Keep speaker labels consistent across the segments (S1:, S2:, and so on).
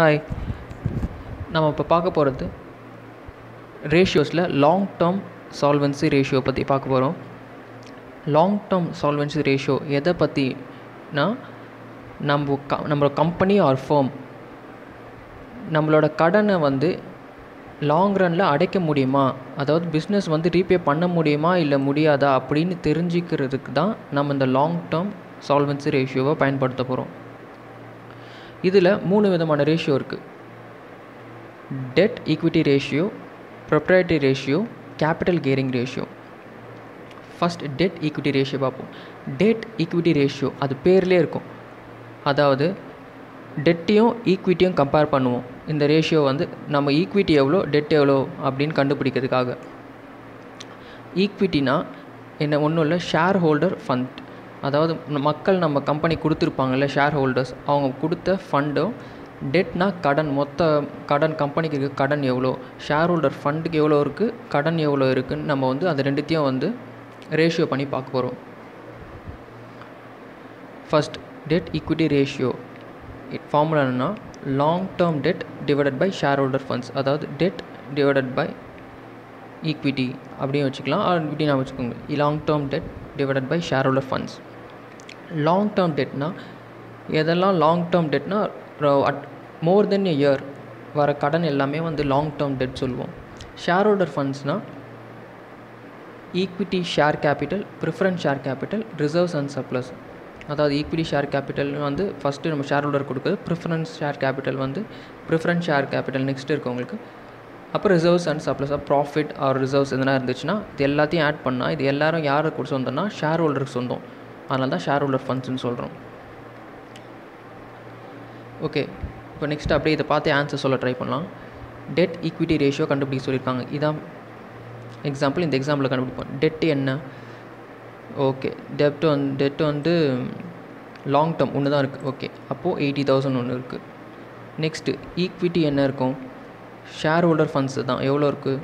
S1: Hi நம்ம இப்போ பார்க்க போகிறது ரேஷியோஸில் லாங் டேர்ம் சால்வன்சி ரேஷியோ பற்றி பார்க்க போகிறோம் லாங் டேர்ம் சால்வன்சி ரேஷியோ எதை பற்றினா நம்ம க நம்மளோட கம்பெனி ஆர் ஃபேம் நம்மளோட கடனை வந்து லாங் ரனில் அடைக்க முடியுமா? அதாவது பிஸ்னஸ் வந்து ரீபே பண்ண முடியுமா இல்லை முடியாதா அப்படின்னு தெரிஞ்சுக்கிறதுக்கு தான் நம்ம இந்த லாங் டேர்ம் சால்வன்சி ரேஷியோவை பயன்படுத்த போகிறோம் இதில் மூணு விதமான ரேஷியோ இருக்குது debt equity ratio proprietary ratio capital gearing ratio first debt equity ratio பார்ப்போம். டெட் ஈக்விட்டி ரேஷியோ அது பேர்லேயே இருக்கும். அதாவது டெட்டையும் ஈக்விட்டியும் கம்பேர் பண்ணுவோம். இந்த ரேஷியோ வந்து நம்ம ஈக்விட்டி எவ்வளோ டெட் எவ்வளோ அப்படின்னு கண்டுபிடிக்கிறதுக்காக. ஈக்விட்டினா என்ன ஒன்றும் இல்லை ஷேர் ஹோல்டர் ஃபண்ட் அதாவது மக்கள் நம்ம கம்பெனி கொடுத்துருப்பாங்கல்ல ஷேர் ஹோல்டர்ஸ் அவங்க கொடுத்த ஃபண்டும் டெட்னா கடன் மொத்த கடன் கம்பெனிக்கு இருக்க கடன் எவ்வளோ ஷேர் ஹோல்டர் ஃபண்டுக்கு எவ்வளோ இருக்குது கடன் எவ்வளோ இருக்குதுன்னு நம்ம வந்து அது ரெண்டுத்தையும் வந்து ரேஷியோ பண்ணி பார்க்க போகிறோம் first debt equity ratio formula என்னென்னா long term debt divided by shareholder funds அதாவது டெட் டிவைடட் பை ஈக்விட்டி அப்படின்னு வச்சுக்கலாம். இப்படி நான் வச்சுக்கோங்க. Long term debt divided by shareholder funds long term டெட்னா எதெல்லாம் long term டெட்னா at more than a year வர கடன் எல்லாமே வந்து லாங் டேர்ம் டெட் சொல்லுவோம். Share holder ஃபண்ட்ஸ்னால் equity share capital preference share capital reserves and surplus அதாவது ஈக்விட்டி ஷேர் கேபிட்டல் வந்து first நம்ம share holder கொடுக்குறது ப்ரிஃபரன்ஸ் ஷேர் கேபிட்டல் வந்து ப்ரிஃபரன்ஸ் ஷேர் கேபிட்டல் நெக்ஸ்ட் இருக்கவங்களுக்கு அப்போ reserves and surplus profit or reserves எதனா இருந்துச்சுன்னா இது எல்லாத்தையும் ஆட் பண்ணால் இது எல்லாரும் யாருக்கு கூட சொந்தம்னா ஷேர் ஹோல்டருக்கு சொந்தம். அதனால தான் ஷேர் ஹோல்டர் ஃபண்ட்ஸ்னு சொல்கிறோம் ஓகே இப்போ நெக்ஸ்ட் அப்படியே இதை பார்த்து ஆன்சர் சொல்ல ட்ரை பண்ணலாம். டெட் ஈக்விட்டி ரேஷியோ கண்டுபிடிக்க சொல்லியிருக்காங்க. இதான் எக்ஸாம்பிள் இந்த எக்ஸாம்பிளில் கண்டுபிடிப்போம். டெட் என்ன? ஓகே டெப்ட் வந்து டெட் வந்து லாங் டேர்ம் ஒன்று தான் இருக்குது ஓகே அப்போது எயிட்டி தௌசண்ட் ஒன்று இருக்குது நெக்ஸ்ட்டு ஈக்விட்டி என்ன இருக்கும்? ஷேர் ஹோல்டர் ஃபண்ட்ஸ் தான். எவ்வளோ இருக்குது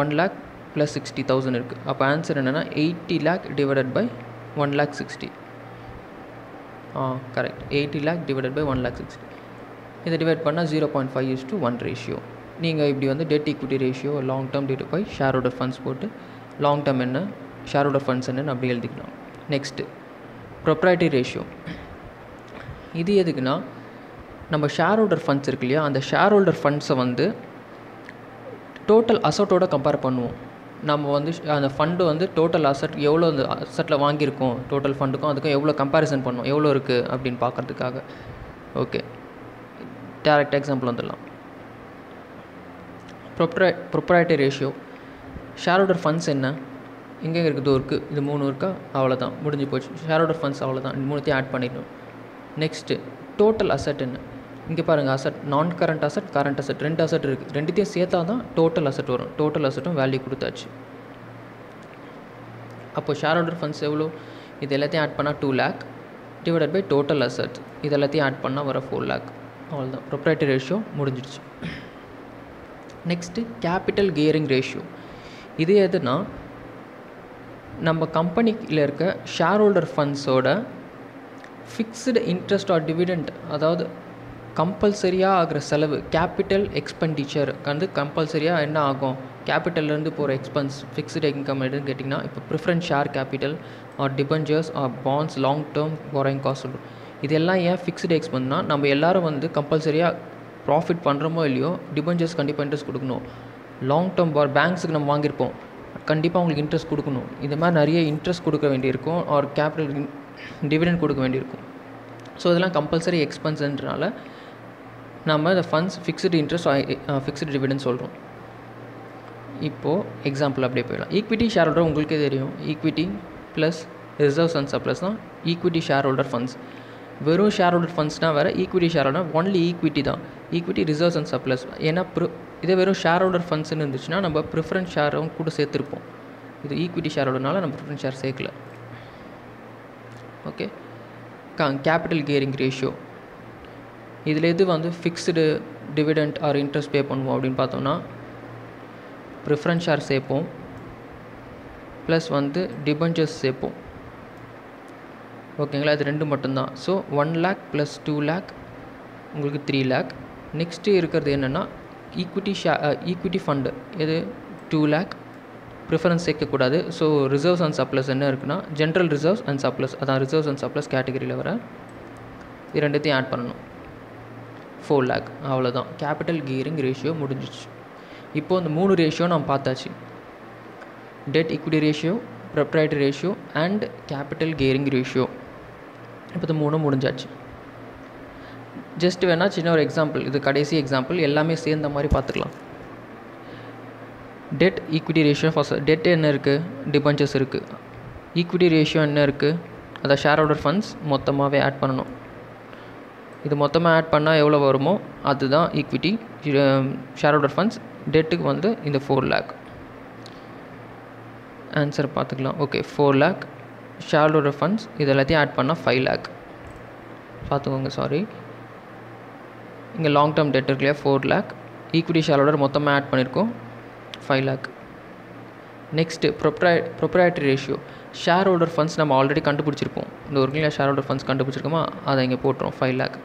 S1: one lakh plus sixty thousand இருக்குது அப்போ ஆன்சர் என்னென்னா eighty lakh divided by one lakh sixty ah correct eighty lakh divided by one lakh sixty இதை டிவைட் பண்ணால் zero point five is to one ratio நீங்கள் இப்படி வந்து debt equity ratio long term divide by share holder funds போட்டு long term என்ன share holder funds என்னன்னு அப்படி எழுதிக்கலாம். நெக்ஸ்ட்டு ப்ரொப்ரைட்டி ரேஷியோ இது எதுக்குன்னா நம்ம ஷேர் ஹோல்டர் ஃபண்ட்ஸ் இருக்கு இல்லையா அந்த ஷேர் ஹோல்டர் ஃபண்ட்ஸை வந்து டோட்டல் அசட்டோட கம்பேர் பண்ணுவோம். நம்ம வந்து அந்த ஃபண்டு வந்து டோட்டல் அசட் எவ்வளோ அந்த அசட்டில் வாங்கியிருக்கோம் டோட்டல் ஃபண்டுக்கும் அதுக்கும் எவ்வளோ கம்பேரிசன் பண்ணோம் எவ்வளோ இருக்குது அப்படின்னு பார்க்குறதுக்காக. ஓகே டேரக்ட் எக்ஸாம்பிள் வந்துடலாம். ப்ரொப்ரை ப்ரொப்ரைட்டி ரேஷியோ ஷேரோடர் ஃபண்ட்ஸ் என்ன? எங்கே இருக்குது இருக்குது இது மூணு இருக்கா? அவ்வளோதான் முடிஞ்சு போச்சு. ஷேரோடர் ஃபண்ட்ஸ் அவ்வளோதான் மூணுத்தையும் ஆட் பண்ணிடணும். நெக்ஸ்ட்டு டோட்டல் அசட் என்ன? இங்கே பாருங்கள் அசட் நான் கரண்ட் அசட் கரண்ட் அசட் ரெண்டு அசட் இருக்குது ரெண்டுத்தையும் சேர்த்தா தான் டோட்டல் அசட் வரும் டோட்டல் அசட்டும் வேல்யூ கொடுத்தாச்சு. அப்போது ஷேர் ஹோல்டர் ஃபண்ட்ஸ் எவ்வளோ இது எல்லாத்தையும் ஆட் பண்ணால் two lakh divided by total asset இது எல்லாத்தையும் ஆட் பண்ணால் வர ஃபோர் லேக் அவ்வளோதான் ப்ரொப்ரைட்டரி ரேஷியோ முடிஞ்சிடுச்சு. நெக்ஸ்ட்டு கேபிட்டல் கியரிங் ரேஷியோ இது எதுனா நம்ம கம்பெனியில் இருக்க ஷேர் ஹோல்டர் ஃபண்ட்ஸோட ஃபிக்ஸ்டு இன்ட்ரெஸ்ட் ஆர் டிவிடெண்ட் அதாவது கம்பல்சரியாக ஆகிற செலவு கேபிட்டல் எக்ஸ்பெண்டிச்சர் வந்து கம்பல்சரியாக என்ன ஆகும்? கேபிட்டல்லேருந்து போகிற எக்ஸ்பென்ஸ் ஃபிக்ஸ்டு இன்கம் எதுன்னு கேட்டிங்கன்னா இப்போ preference share capital or debentures or bonds long term borrowing cost சொல்லும் இதெல்லாம் ஏன் ஃபிக்ஸ்டு எக்ஸ்பென்ஸ்னா நம்ம எல்லோரும் வந்து கம்பல்சரியாக ப்ராஃபிட் பண்ணுறோமோ இல்லையோ டிபெஞ்சர்ஸ் கண்டிப்பாக இன்ட்ரெஸ்ட் கொடுக்கணும். லாங் டேர்ம் பார் பேங்க்ஸுக்கு நம்ம வாங்கியிருப்போம். கண்டிப்பாக அவங்களுக்கு இன்ட்ரெஸ்ட் கொடுக்கணும். இந்த மாதிரி நிறைய இன்ட்ரெஸ்ட் கொடுக்க வேண்டியிருக்கும் ஆர் கேபிட்டல் டிவிடெண்ட் கொடுக்க வேண்டியிருக்கும். ஸோ இதெல்லாம் கம்பல்சரி எக்ஸ்பென்ஸ்ன்றனால நம்ம இந்த funds fixed interest fixed dividend சொல்கிறோம் இப்போது எக்ஸாம்பிள் அப்படியே போயிடலாம். ஈக்விட்டி ஷேர் ஹோல்டர் உங்களுக்கே தெரியும். Equity plus reserves and surplus தான் ஈக்விட்டி ஷேர் ஹோல்டர் ஃபண்ட்ஸ் வெறும் ஷேர் ஹோல்டர் ஃபண்ட்ஸ்னால் வேறு equity share holder only equity தான். ஈக்விட்டி ரிசர்வ்ஸ் அண்ட் சப்ளஸ் ஏன்னா ப்ரி இதே வெறும் ஷேர் ஹோல்டர் ஃபண்ட்ஸ்னு இருந்துச்சுன்னா நம்ம ப்ரிஃபரன்ஸ் ஷேரும் கூட சேர்த்துருப்போம். இது ஈக்விட்டி ஷேர் ஹோல்டர்னால நம்ம ப்ரிஃபரன்ஸ் ஷேர் சேர்க்கல. ஓகே கேபிட்டல் கியரிங் ரேஷியோ இதில் எது வந்து fixed dividend or interest pay பண்ணுவோம் அப்படின்னு பார்த்தோம்னா ப்ரிஃபரன்ஸ் ஷேர் சேர்ப்போம். ப்ளஸ் வந்து டிபஞ்சர்ஸ் சேர்ப்போம். ஓகேங்களா? இது ரெண்டு மட்டும்தான். So one lakh plus two lakh உங்களுக்கு த்ரீ லேக் நெக்ஸ்ட்டு இருக்கிறது என்னென்னா ஈக்விட்டி ஷே ஈக்விட்டி ஃபண்டு இது டூ லேக் ப்ரிஃபரன்ஸ் சேர்க்கக்கூடாது. ஸோ ரிசர்வ்ஸ் அண்ட் சப்ளஸ் என்ன இருக்குன்னா ஜென்ரல் ரிசர்வ்ஸ் அண்ட் சப்ளஸ் அதான் ரிசர்வ்ஸ் அண்ட் சப்ளஸ் கேட்டகரியில் வர இது ரெண்டுத்தையும் ஆட் பண்ணணும். ஃபோர் லேக் அவ்வளோதான் கேபிட்டல் கியரிங் ரேஷியோ முடிஞ்சிச்சு இப்போது அந்த மூணு ரேஷியோ நம்ம பார்த்தாச்சு. Debt equity ratio proprietary ratio and capital gearing ratio இப்போ இது மூணும் முடிஞ்சாச்சு. ஜஸ்ட் வேணால் சின்ன ஒரு எக்ஸாம்பிள் இது கடைசி எக்ஸாம்பிள் எல்லாமே சேர்ந்த மாதிரி பார்த்துக்கலாம். Debt equity ratio first debt என்ன இருக்குது டிபஞ்சர்ஸ் இருக்குது ஈக்விட்டி ரேஷியோ என்ன இருக்குது அதை ஷேர் ஹோல்டர் ஃபண்ட்ஸ் மொத்தமாகவே ஆட் பண்ணணும். இது மொத்தமாக ஆட் பண்ணால் எவ்வளோ வருமோ அதுதான் ஈக்விட்டி ஷேர் ஹோல்டர் ஃபண்ட்ஸ் டெட்டுக்கு வந்து இந்த ஃபோர் லேக் ஆன்சர் பார்த்துக்கலாம். Okay four lakh share holder funds இது எல்லாத்தையும் ஆட் பண்ணால் ஃபைவ் லேக் பார்த்துக்கோங்க சாரி இங்கே லாங் டேர்ம் டெட் இருக்கு இல்லையா four lakh equity share holder மொத்தமாக ஆட் பண்ணியிருக்கோம் five lakh next ப்ரொப்ரை proprietary ratio share holder funds நம்ம ஆல்ரெடி கண்டுபிடிச்சிருப்போம். இந்த ஒரு கிலோ ஷேர் ஹோல்டர் ஃபண்ட்ஸ் கண்டுபிடிச்சிருக்கோமா? அதை இங்கே போட்டுரும் ஃபைவ் லேக்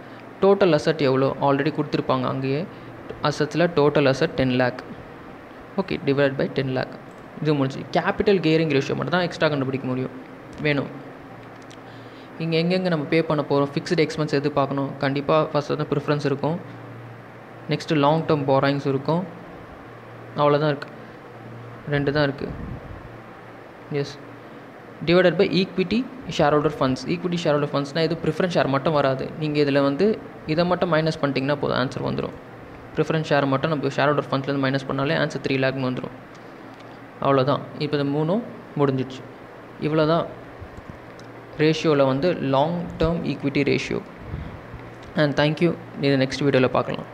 S1: டோட்டல் அசட் எவ்வளோ? ஆல்ரெடி கொடுத்துருப்பாங்க அங்கேயே. அசட்ஸில் total asset ten lakh okay divide by ten lakh இது முடிஞ்சு. கேபிட்டல் கேரிங் ரேஷியோ மட்டும் தான் எக்ஸ்ட்ரா கண்டுபிடிக்க முடியும். வேணும். இங்கே எங்கெங்கே நம்ம பே பண்ண போகிறோம் ஃபிக்ஸ்டு எக்ஸ்பென்ஸ் எது பார்க்கணும்? கண்டிப்பாக ஃபஸ்ட் வந்து ப்ரிஃபரன்ஸ் இருக்கும். நெக்ஸ்ட்டு லாங் டேர்ம் போராயிங்ஸ் இருக்கும். அவ்வளோதான் இருக்குது ரெண்டு தான் இருக்குது S divided by equity share holder funds equity share holder ஃபண்ட்ஸ்னால் இது ப்ரிஃபரன்ஸ் ஷேர் மட்டும் வராது. நீங்கள் இதில் வந்து இதை மட்டும் மைனஸ் பண்ணிட்டீங்கன்னா போதும் ஆன்சர் வந்துடும் ப்ரிஃபரன்ஸ் ஷேர் மட்டும் நம்ம ஷேர் ஹோல்டர் ஃபண்ட்ஸ்லேருந்து மைனஸ் பண்ணாலே ஆன்சர் த்ரீ லேக்னு வந்துடும் அவ்வளோதான் இப்போ இந்த மூணும் முடிஞ்சிடுச்சு. இவ்வளோ தான் ரேஷியோவில் வந்து long term equity ratio and thank you இதை நெக்ஸ்ட் வீடியோவில் பார்க்கலாம்.